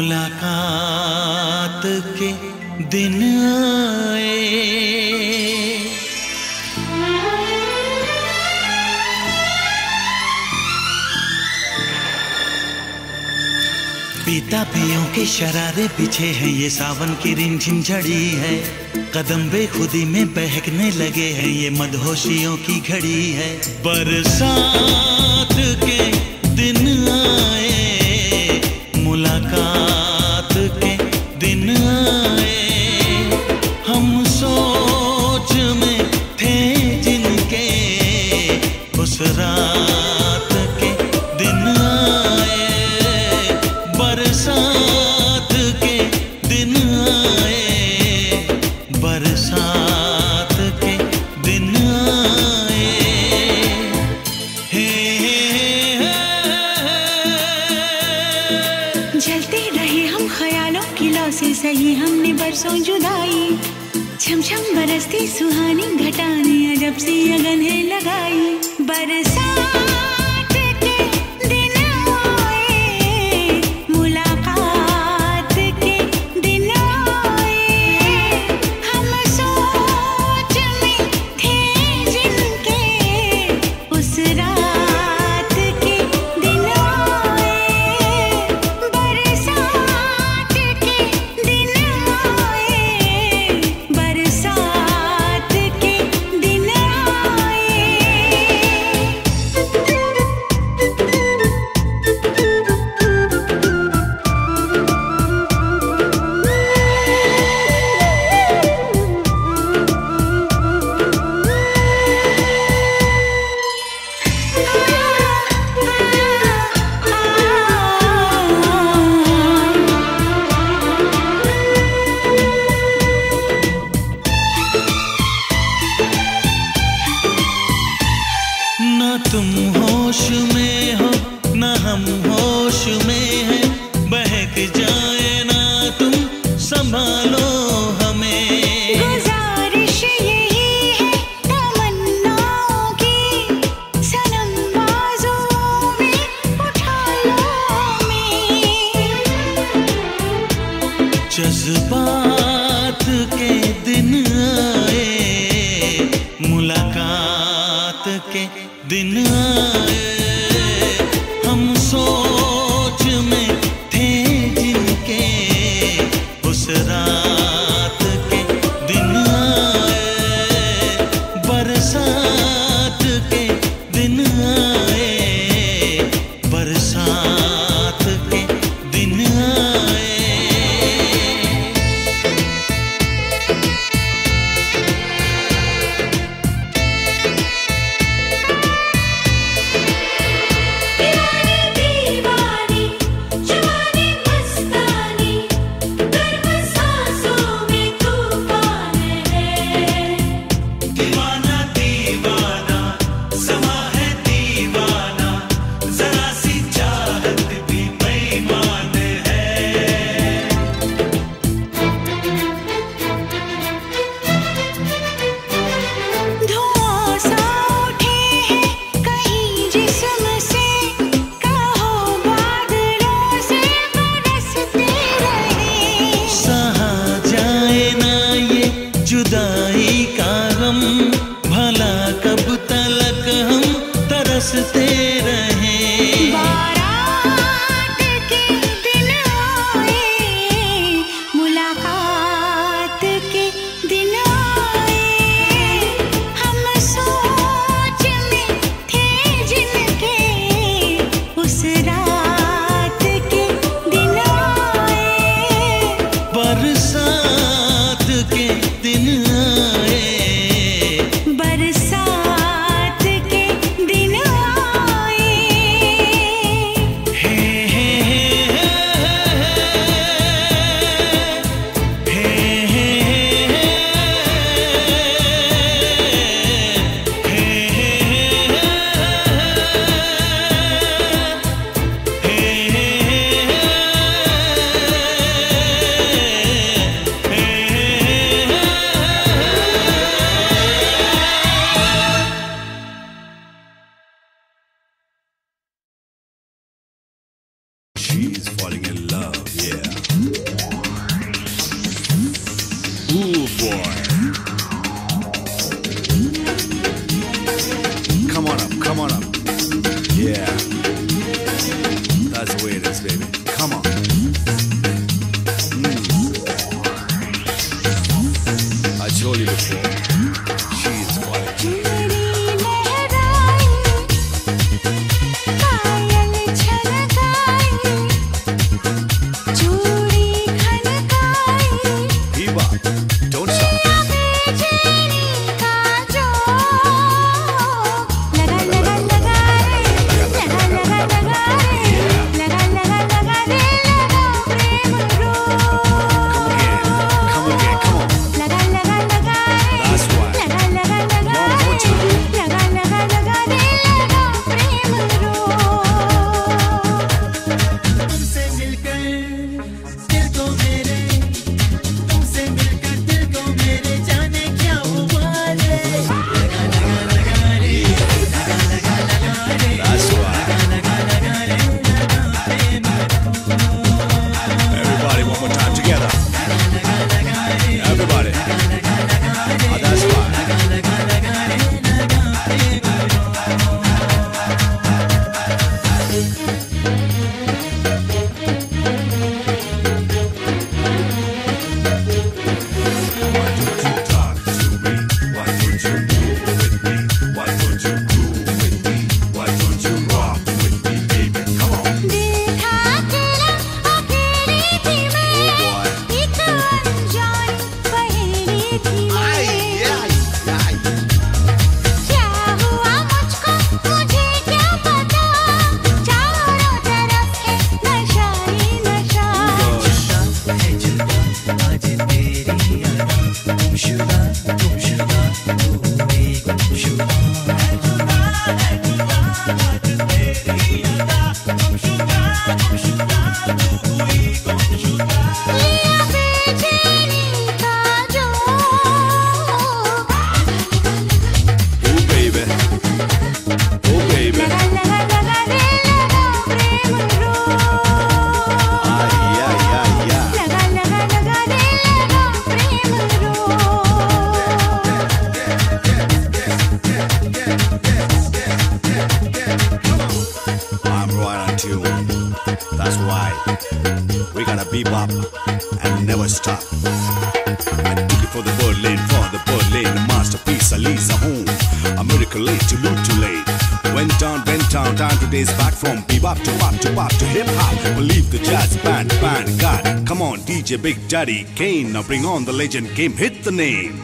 मुलाकात के दिन आए। पीता पियों के शरारे पीछे हैं, ये सावन की रिमझिम झड़ी है। कदम बेखुदी में बहकने लगे हैं, ये मदहोशियों की घड़ी है। बरसात के दिन आए। सही हमने बरसों जुदाई। छम छम बरसती सुहानी घटाने, अजब सी अगन है लगाई। बरसा तुम होश में बरसते रहे। के दिन मुलाकात के दिन हम उस रात up and never stop. I took it for the Berlin, for the Berlin masterpiece, Elisa Home. A miracle late to loot too late. Went down, went down, down today's back from bebop to pop to pop to hip hop. Believe the jazz band, band, God. Come on, DJ Big Daddy Kane. Now bring on the legend game, hit the name.